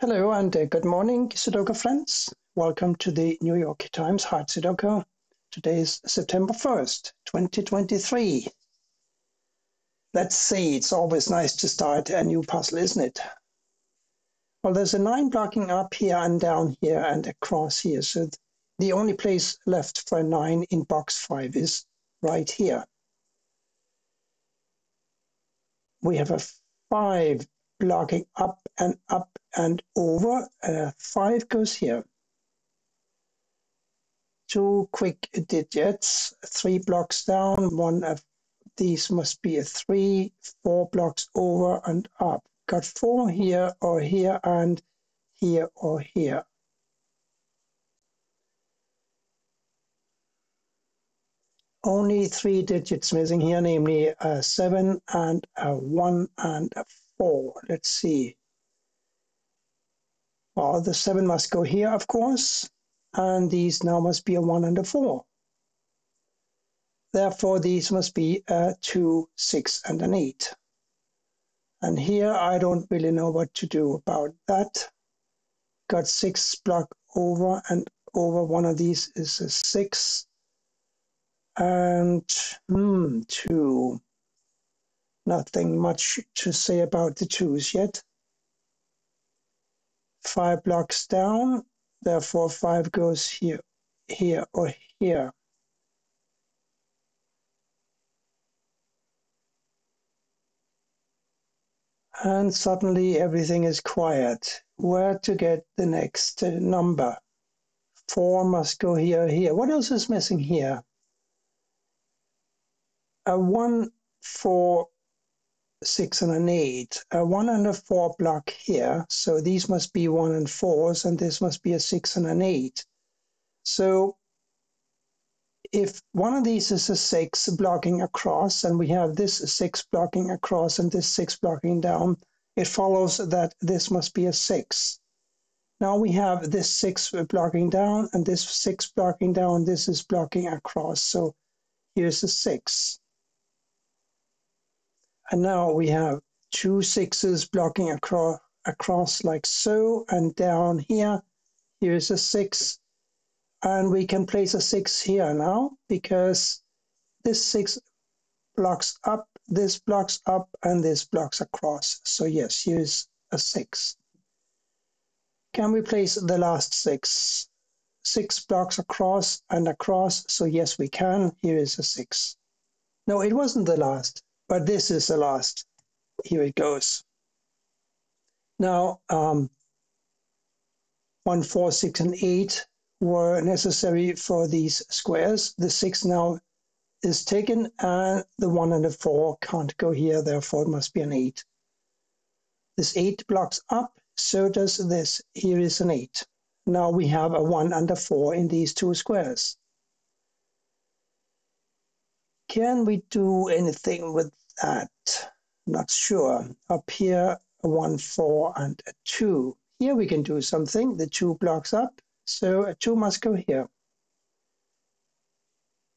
Hello and uh, good morning, Sudoku friends. Welcome to the New York Times Hard Sudoku. Today is September 1st, 2023. Let's see, it's always nice to start a new puzzle, isn't it? Well, there's a 9 blocking up here and down here and across here. So the only place left for a 9 in box 5 is right here. We have a 5 blocking up and up and over. Uh, 5 goes here. Two quick digits, 3 blocks down, one of these must be a 3, 4 blocks over and up. Got 4 here or here and here or here. Only three digits missing here, namely a 7 and a 1 and a 4. Let's see. Well, the 7 must go here, of course, and these now must be a 1 and a 4. Therefore, these must be a 2, 6, and an 8. And here I don't really know what to do about that. Got 6 block over and over one of these is a 6 and hmm, 2. Nothing much to say about the 2s yet five blocks down, therefore five goes here, here or here. And suddenly everything is quiet. Where to get the next number? Four must go here, here. What else is missing here? A one, four, six and an eight. A one and a four block here. So these must be one and fours, and this must be a six and an eight. So if one of these is a six blocking across, and we have this six blocking across and this six blocking down, it follows that this must be a six. Now we have this six blocking down and this six blocking down, this is blocking across. So here's a six. And now we have two sixes blocking across, across like so and down here. Here's a six. And we can place a six here now because this six blocks up, this blocks up, and this blocks across. So yes, here's a six. Can we place the last six? Six blocks across and across. So yes, we can. Here is a six. No, it wasn't the last but this is the last. Here it goes. Now, um, 1, 4, 6, and 8 were necessary for these squares. The 6 now is taken, and the 1 and the 4 can't go here, therefore it must be an 8. This 8 blocks up, so does this. Here is an 8. Now we have a 1 and a 4 in these two squares. Can we do anything with that? Not sure. Up here, a 1, 4, and a 2. Here we can do something. The 2 blocks up, so a 2 must go here.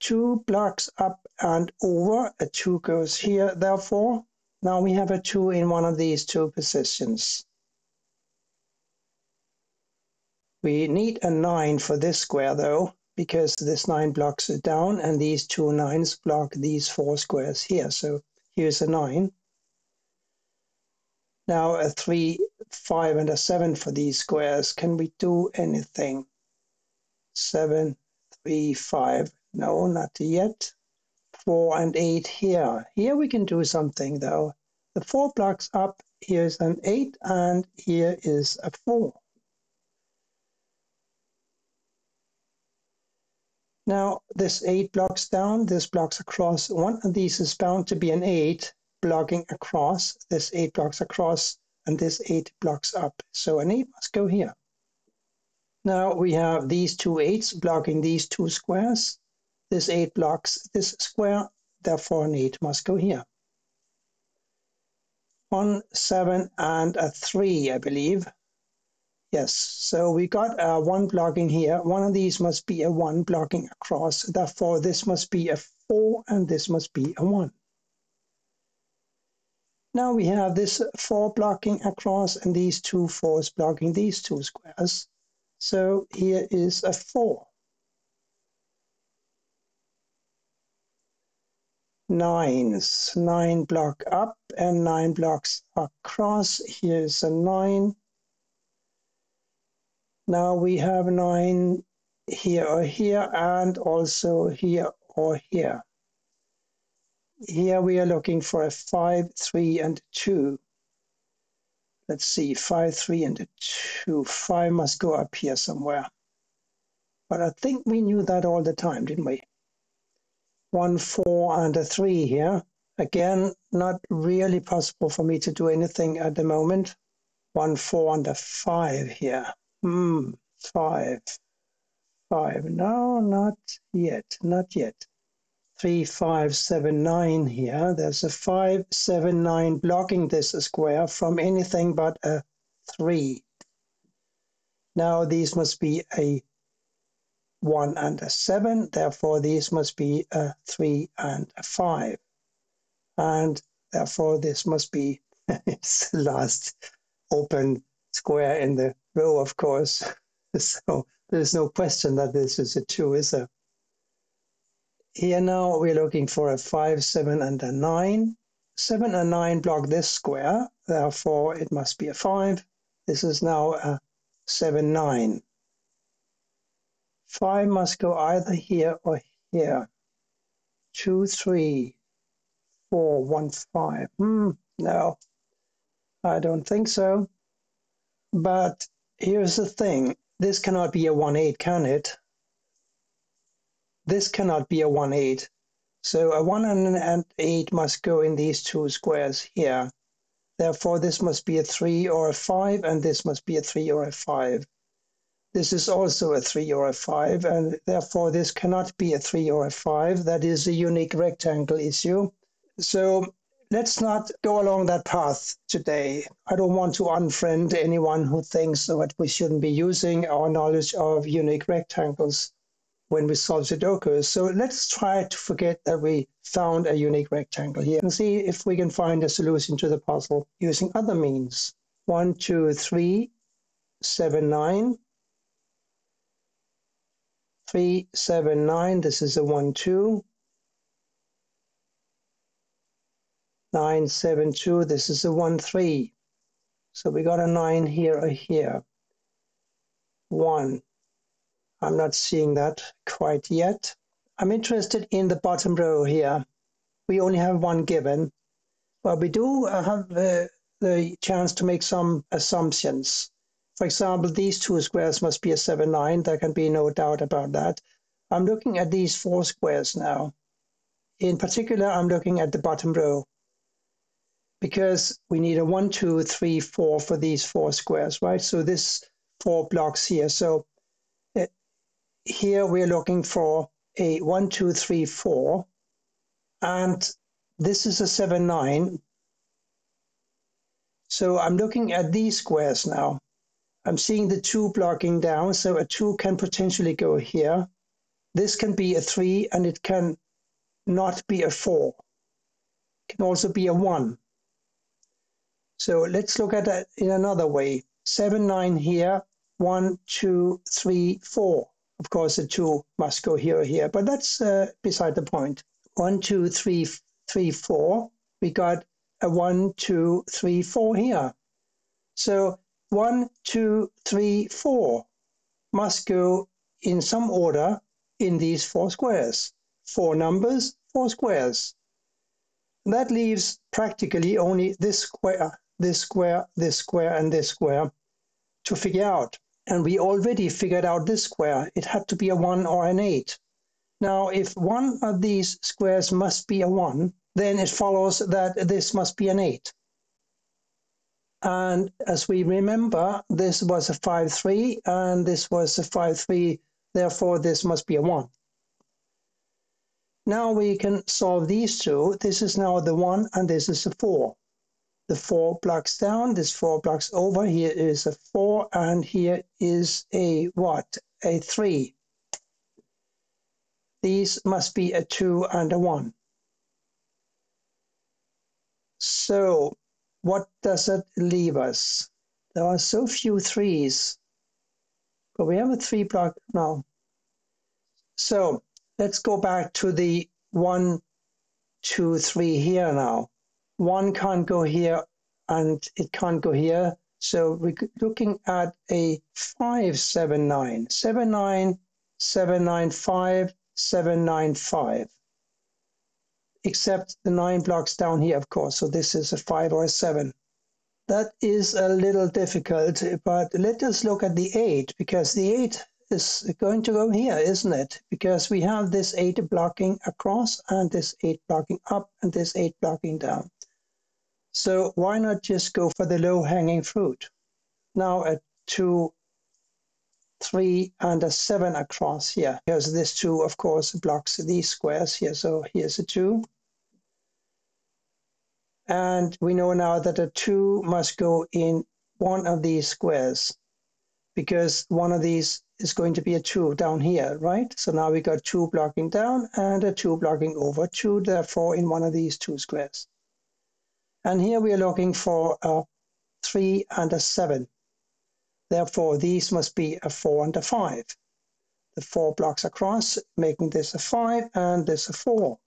2 blocks up and over, a 2 goes here, therefore. Now we have a 2 in one of these two positions. We need a 9 for this square, though because this 9 blocks it down and these two nines block these four squares here. So here's a 9. Now a 3, 5 and a 7 for these squares. Can we do anything? 7, 3, 5. No, not yet. 4 and 8 here. Here we can do something though. The 4 blocks up, here's an 8 and here is a 4. Now, this 8 blocks down, this blocks across. One of these is bound to be an 8 blocking across. This 8 blocks across, and this 8 blocks up. So an 8 must go here. Now we have these two 8s blocking these two squares. This 8 blocks this square, therefore an 8 must go here. 1, 7, and a 3, I believe. Yes, so we got a one blocking here. One of these must be a one blocking across. Therefore, this must be a four and this must be a one. Now we have this 4 blocking across and these two fours blocking these two squares. So here is a 4. Nines, 9 block up and 9 blocks across. Here's a 9. Now we have 9 here or here and also here or here. Here we are looking for a 5, 3, and 2. Let's see, 5, 3, and 2. 5 must go up here somewhere. But I think we knew that all the time, didn't we? 1, 4, and a 3 here. Again, not really possible for me to do anything at the moment. 1, 4, and a 5 here. Hmm, 5. 5. No, not yet, not yet. 3579 here. There's a 579 blocking this square from anything but a 3. Now these must be a 1 and a 7, therefore these must be a 3 and a 5. And therefore this must be its last open square in the row, of course. So there's no question that this is a 2, is there? Here now we're looking for a 5, 7, and a 9. 7 and 9 block this square, therefore it must be a 5. This is now a 7, 9. 5 must go either here or here. 2, 3, 4, 1, 5. Hmm, no, I don't think so. But here's the thing. This cannot be a 1, 8, can it? this cannot be a 1, 8. So a 1 and an 8 must go in these two squares here. Therefore, this must be a 3 or a 5, and this must be a 3 or a 5. This is also a 3 or a 5, and therefore this cannot be a 3 or a 5. That is a unique rectangle issue. So let's not go along that path today. I don't want to unfriend anyone who thinks that we shouldn't be using our knowledge of unique rectangles when we solve Sudoku. So let's try to forget that we found a unique rectangle here and see if we can find a solution to the puzzle using other means. One, two, three, seven, nine. Three, seven, nine. This is a one, two. Nine, seven, two. This is a one, three. So we got a nine here or here. One, I'm not seeing that quite yet. I'm interested in the bottom row here. We only have one given, but we do uh, have the, the chance to make some assumptions. For example, these two squares must be a 7, 9. There can be no doubt about that. I'm looking at these four squares now. In particular, I'm looking at the bottom row because we need a 1, 2, 3, 4 for these four squares, right? So this four blocks here. So uh, here we're looking for a one, two, three, four, and this is a seven, nine. So I'm looking at these squares now. I'm seeing the two blocking down, so a two can potentially go here. This can be a three, and it can not be a four. It can also be a one. So let's look at that in another way. Seven, nine here, one, two, three, four. Of course, the two must go here or here, but that's uh, beside the point. One, two, three, three, four. We got a one, two, three, four here. So one, two, three, four must go in some order in these four squares. Four numbers, four squares. That leaves practically only this square, this square, this square, and this square to figure out. And we already figured out this square. It had to be a 1 or an 8. Now, if one of these squares must be a 1, then it follows that this must be an 8. And as we remember, this was a 5, 3, and this was a 5, 3, therefore this must be a 1. Now we can solve these two. This is now the 1, and this is a 4 the four blocks down, this four blocks over, here is a four, and here is a what? A three. These must be a two and a one. So what does it leave us? There are so few threes, but we have a three block now. So let's go back to the one, two, three here now. One can't go here and it can't go here. So we're looking at a 579, 79, 795, 795. Except the nine blocks down here, of course. So this is a five or a seven. That is a little difficult, but let us look at the eight because the eight is going to go here, isn't it? Because we have this eight blocking across and this eight blocking up and this eight blocking down. So why not just go for the low hanging fruit? Now a two, three, and a seven across here, because this two, of course, blocks these squares here. So here's a two. And we know now that a two must go in one of these squares because one of these is going to be a 2 down here, right? So now we got 2 blocking down and a 2 blocking over, 2 therefore in one of these two squares. And here we are looking for a 3 and a 7. Therefore, these must be a 4 and a 5. The 4 blocks across, making this a 5 and this a 4.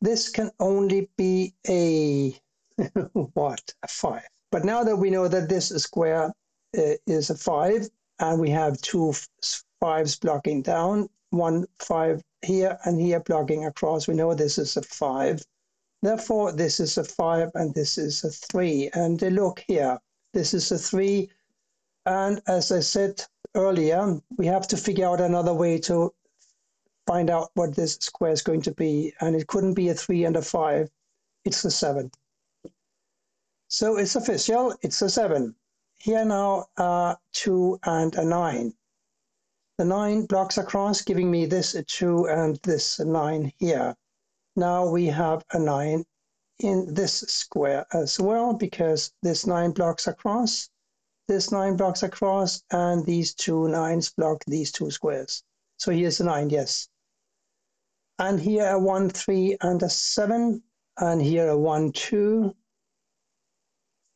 This can only be a, what, a 5. But now that we know that this square uh, is a 5, and we have two fives blocking down, one five here and here blocking across. We know this is a five. Therefore, this is a five and this is a three. And look here, this is a three. And as I said earlier, we have to figure out another way to find out what this square is going to be. And it couldn't be a three and a five. It's a seven. So it's official, it's a seven. Here now are 2 and a 9. The 9 blocks across, giving me this a 2 and this a 9 here. Now we have a 9 in this square as well, because this 9 blocks across, this 9 blocks across, and these two 9s block these two squares. So here's a 9, yes. And here a 1, 3, and a 7, and here a 1, 2,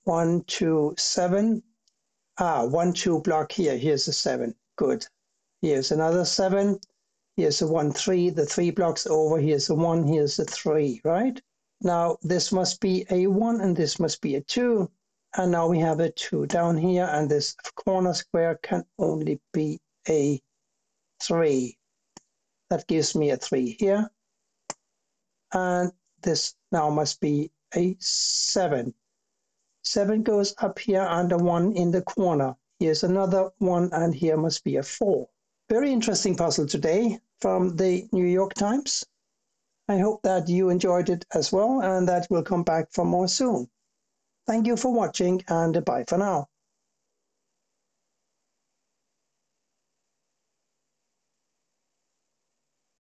1, 2, 7, Ah, one, two block here. Here's a seven. Good. Here's another seven. Here's a one, three. The three blocks over. Here's a one. Here's a three, right? Now this must be a one and this must be a two. And now we have a two down here and this corner square can only be a three. That gives me a three here. And this now must be a seven. 7 goes up here and a 1 in the corner. Here's another 1 and here must be a 4. Very interesting puzzle today from the New York Times. I hope that you enjoyed it as well and that we'll come back for more soon. Thank you for watching and bye for now.